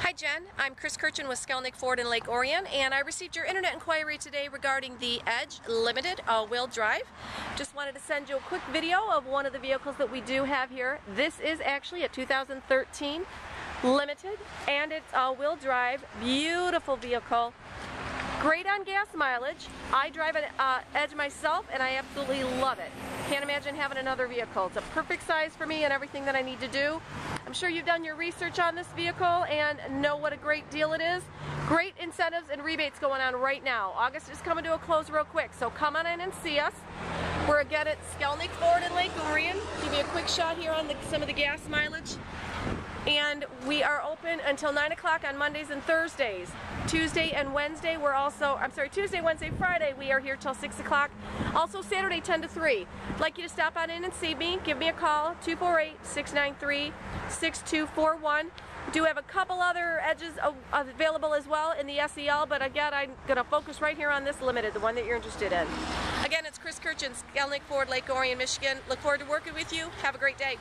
Hi Jenn, I'm Kris Kerchen with Skalnek Ford in Lake Orion and I received your internet inquiry today regarding the Edge Limited all-wheel drive. Just wanted to send you a quick video of one of the vehicles that we do have here. This is actually a 2013 Limited and it's all-wheel drive. Beautiful vehicle. Great on gas mileage. I drive an uh, Edge myself and I absolutely love it. Can't imagine having another vehicle. It's a perfect size for me and everything that I need to do. I'm sure you've done your research on this vehicle and know what a great deal it is. Great incentives and rebates going on right now. August is coming to a close real quick, so come on in and see us. We're again at Skalnek Ford in Lake Orion. Give you a quick shot here on the, some of the gas mileage. And we are open until 9 o'clock on Mondays and Thursdays. Tuesday and Wednesday we're also, I'm sorry, Tuesday, Wednesday, Friday we are here till 6 o'clock. Also Saturday 10 to 3. I'd like you to stop on in and see me. Give me a call, 248-693-6241. Do have a couple other edges available as well in the SEL, but again, I'm going to focus right here on this limited, the one that you're interested in. Again, it's Kris Kerchen, Skalnek Ford, Lake Orion, Michigan. Look forward to working with you. Have a great day.